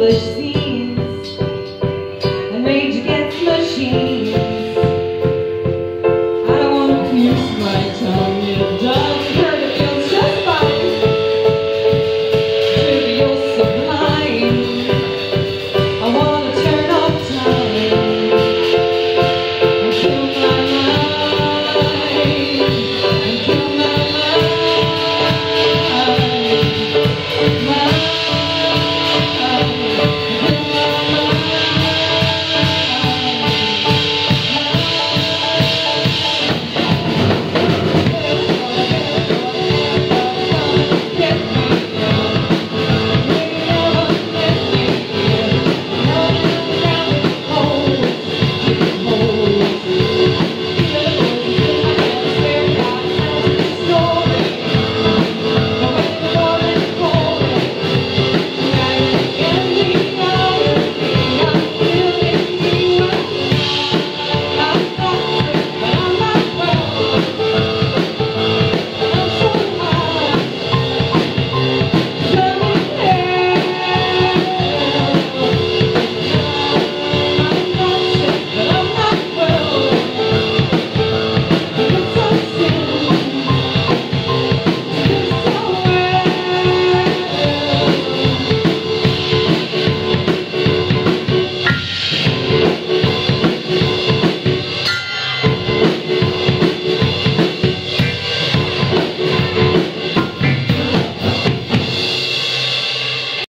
tuas